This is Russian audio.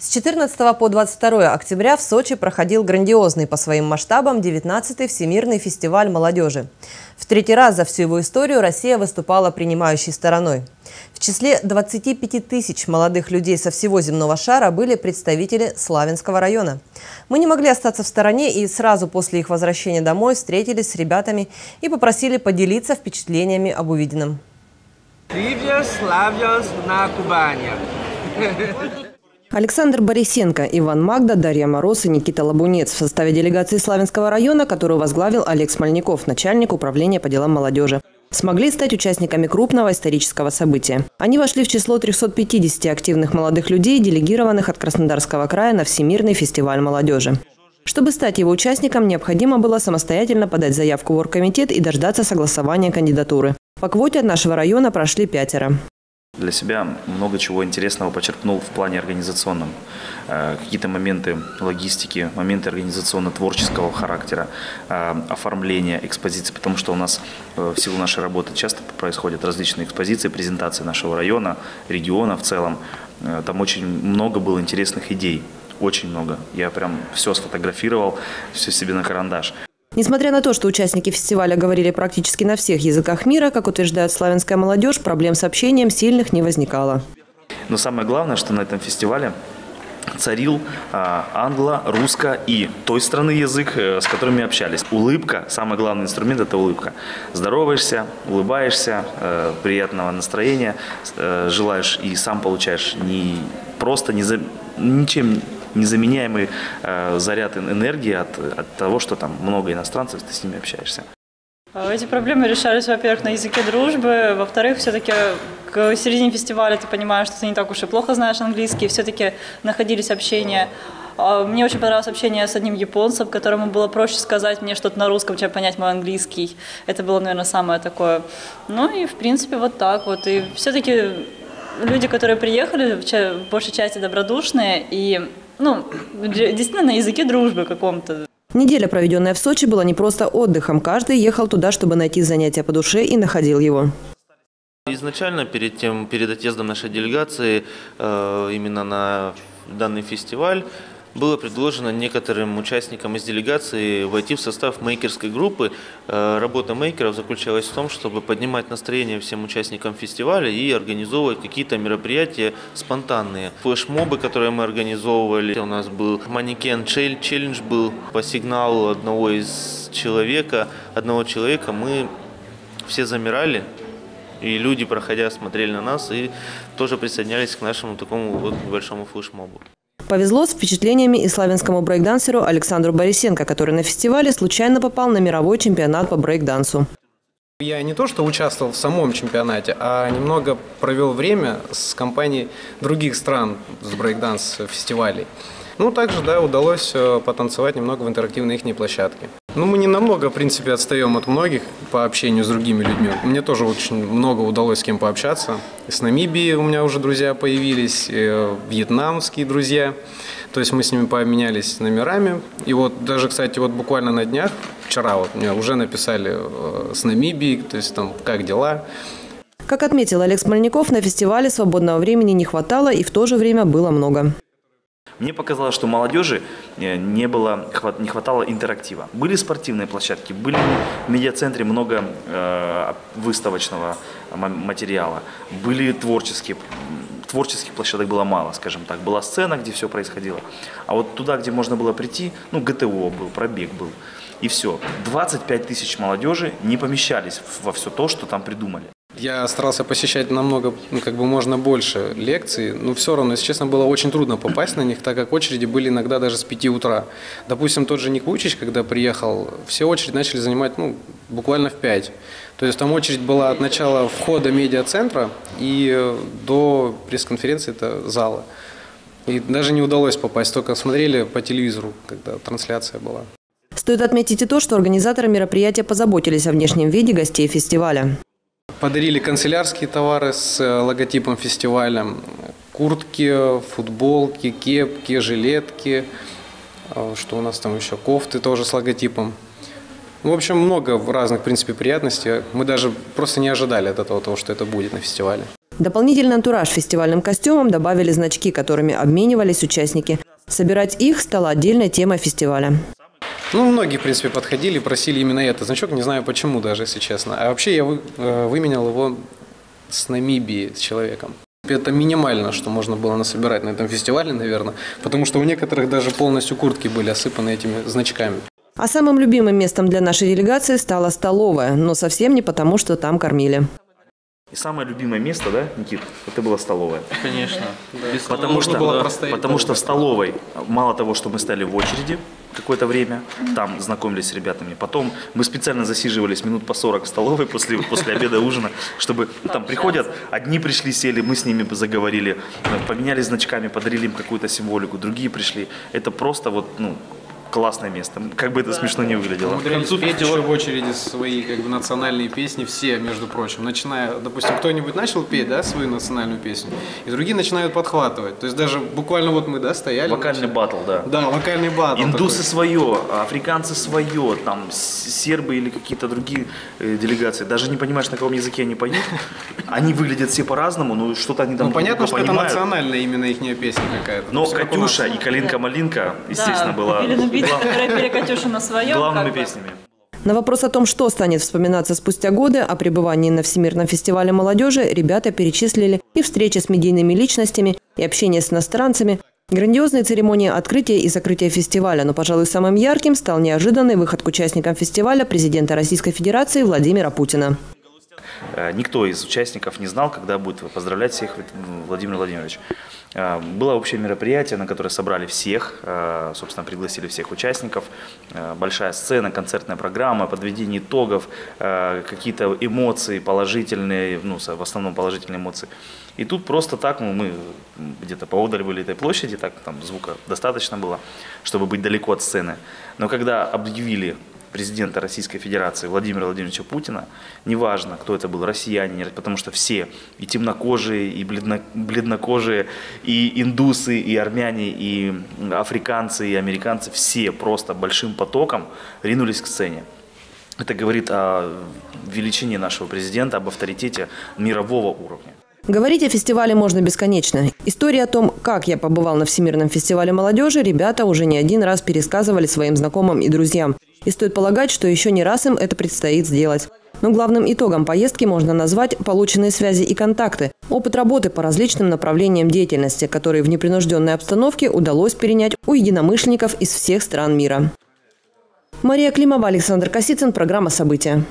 С 14 по 22 октября в Сочи проходил грандиозный по своим масштабам 19-й Всемирный фестиваль молодежи. В третий раз за всю его историю Россия выступала принимающей стороной. В числе 25 тысяч молодых людей со всего земного шара были представители Славянского района. Мы не могли остаться в стороне и сразу после их возвращения домой встретились с ребятами и попросили поделиться впечатлениями об увиденном. Ривьос, Лавьос на Кубани. Александр Борисенко, Иван Магда, Дарья Мороз и Никита Лабунец в составе делегации Славянского района, которую возглавил Олег Смольников, начальник управления по делам молодежи. Смогли стать участниками крупного исторического события. Они вошли в число 350 активных молодых людей, делегированных от Краснодарского края на Всемирный фестиваль молодежи. Чтобы стать его участником, необходимо было самостоятельно подать заявку в оргкомитет и дождаться согласования кандидатуры. По квоте от нашего района прошли пятеро для себя много чего интересного почерпнул в плане организационном. Э, какие-то моменты логистики, моменты организационно-творческого характера, э, оформления экспозиции, потому что у нас э, в силу нашей работы часто происходят различные экспозиции, презентации нашего района, региона в целом. Там очень много было интересных идей, очень много. Я прям все сфотографировал, все себе на карандаш. Несмотря на то, что участники фестиваля говорили практически на всех языках мира, как утверждает славянская молодежь, проблем с общением сильных не возникало. Но самое главное, что на этом фестивале царил а, англо, русско и той страны язык, э, с которыми общались. Улыбка, самый главный инструмент – это улыбка. Здороваешься, улыбаешься, э, приятного настроения, э, желаешь и сам получаешь не просто, не за, ничем незаменяемый э, заряд энергии от, от того, что там много иностранцев, ты с ними общаешься. А эти проблемы решались, во-первых, на языке дружбы, во-вторых, все-таки к середине фестиваля ты понимаешь, что ты не так уж и плохо знаешь английский, все-таки находились общения. А, мне очень понравилось общение с одним японцем, которому было проще сказать мне что-то на русском, чем понять мой английский. Это было, наверное, самое такое. Ну и, в принципе, вот так вот. И все-таки люди, которые приехали, в большей части добродушные и ну, действительно на языке дружбы каком-то. Неделя, проведенная в Сочи, была не просто отдыхом. Каждый ехал туда, чтобы найти занятие по душе и находил его. Изначально перед, тем, перед отъездом нашей делегации э, именно на данный фестиваль было предложено некоторым участникам из делегации войти в состав мейкерской группы. Э, работа мейкеров заключалась в том, чтобы поднимать настроение всем участникам фестиваля и организовывать какие-то мероприятия спонтанные. Флешмобы, которые мы организовывали, у нас был манекен челлендж был по сигналу одного из человека, одного человека мы все замирали, и люди, проходя, смотрели на нас и тоже присоединялись к нашему такому вот большому флешмобу. Повезло с впечатлениями и славянскому брейкдансеру Александру Борисенко, который на фестивале случайно попал на мировой чемпионат по брейкдансу. Я не то что участвовал в самом чемпионате, а немного провел время с компанией других стран с брейкданс фестивалей. Ну, также, да, удалось э, потанцевать немного в интерактивной их площадке. Ну, мы не намного, в принципе, отстаем от многих по общению с другими людьми. Мне тоже очень много удалось с кем пообщаться. С Намибией у меня уже друзья появились, э, вьетнамские друзья. То есть мы с ними поменялись номерами. И вот даже, кстати, вот буквально на днях, вчера вот мне уже написали э, с Намибией, то есть там как дела. Как отметил Олег Смольников, на фестивале свободного времени не хватало и в то же время было много. Мне показалось, что молодежи э, не, было, не хватало интерактива. Были спортивные площадки, были в медиацентре много э, выставочного материала, были творческие творческих площадок было мало, скажем так. Была сцена, где все происходило. А вот туда, где можно было прийти, ну, ГТО был, пробег был. И все. 25 тысяч молодежи не помещались во все то, что там придумали. Я старался посещать намного, ну, как бы можно больше лекций, но все равно, если честно, было очень трудно попасть на них, так как очереди были иногда даже с 5 утра. Допустим, тот же Ник Вучич, когда приехал, все очередь начали занимать ну, буквально в 5. То есть там очередь была от начала входа медиацентра и э, до пресс-конференции, это зала. И даже не удалось попасть, только смотрели по телевизору, когда трансляция была. Стоит отметить и то, что организаторы мероприятия позаботились о внешнем виде гостей фестиваля. Подарили канцелярские товары с э, логотипом фестиваля. Куртки, футболки, кепки, жилетки. А, что у нас там еще? Кофты тоже с логотипом. В общем, много разных, в принципе, приятностей. Мы даже просто не ожидали от этого, того, что это будет на фестивале. Дополнительный антураж фестивальным костюмам добавили значки, которыми обменивались участники. Собирать их стала отдельной темой фестиваля. Ну, многие, в принципе, подходили, просили именно этот значок, не знаю почему даже, если честно. А вообще я вы, э, выменял его с Намибии, с человеком. Это минимально, что можно было насобирать на этом фестивале, наверное, потому что у некоторых даже полностью куртки были осыпаны этими значками. А самым любимым местом для нашей делегации стала столовая, но совсем не потому, что там кормили. И самое любимое место, да, Никит, это была столовая. Конечно. Без Потому, что, было потому что в столовой, мало того, что мы стояли в очереди какое-то время, там знакомились с ребятами, потом мы специально засиживались минут по 40 в столовой после, после обеда, ужина, чтобы ну, там приходят, одни пришли, сели, мы с ними заговорили, поменялись значками, подарили им какую-то символику, другие пришли. Это просто вот, ну, классное место, как бы это смешно не выглядело. Умудрялись петь еще в очереди свои как бы, национальные песни, все, между прочим. Начиная, допустим, кто-нибудь начал петь, да, свою национальную песню, и другие начинают подхватывать. То есть даже буквально вот мы, да, стояли. Вокальный начали- батл, да. Да, вокальный батл. Индусы такой. свое, африканцы свое, там сербы или какие-то другие э, делегации. Даже не понимаешь, на каком языке они поют. Они выглядят все по-разному, но что-то они там Ну, понятно, что это понимают. национальная именно их песня какая-то. Но. Катюша и Калинка-Малинка, естественно, да, была которые пели Катюшу на своем. главными песнями. На вопрос о том, что станет вспоминаться спустя годы о пребывании на Всемирном фестивале молодежи, ребята перечислили и встречи с медийными личностями, и общение с иностранцами, Грандиозные церемонии открытия и закрытия фестиваля, но, пожалуй, самым ярким стал неожиданный выход к участникам фестиваля президента Российской Федерации Владимира Путина. Э, Никто из участников не знал, когда будет поздравлять всех Владимир Владимирович. Э, Было общее мероприятие, на которое собрали всех, э, собственно, пригласили всех участников. Э, Большая сцена, концертная программа, подведение итогов, какие-то эмоции положительные, ну, в основном положительные эмоции. И тут просто так, ну, мы где-то поодаль были этой площади, так там звука достаточно было, чтобы быть далеко от сцены. Но когда объявили президента Российской Федерации Владимира Владимировича Путина, неважно, кто это был, россияне, потому что все, и темнокожие, и бледно, бледнокожие, и индусы, и армяне, и африканцы, и американцы, все просто большим потоком ринулись к сцене. Это говорит о величине нашего президента, об авторитете мирового уровня. Говорить о фестивале можно бесконечно. История о том, как я побывал на Всемирном фестивале молодежи, ребята уже не один раз пересказывали своим знакомым и друзьям. И стоит полагать, что еще не раз им это предстоит сделать. Но главным итогом поездки можно назвать полученные связи и контакты, опыт работы по различным направлениям деятельности, которые в непринужденной обстановке удалось перенять у единомышленников из всех стран мира. Мария Климова, Александр Косицын, программа «События».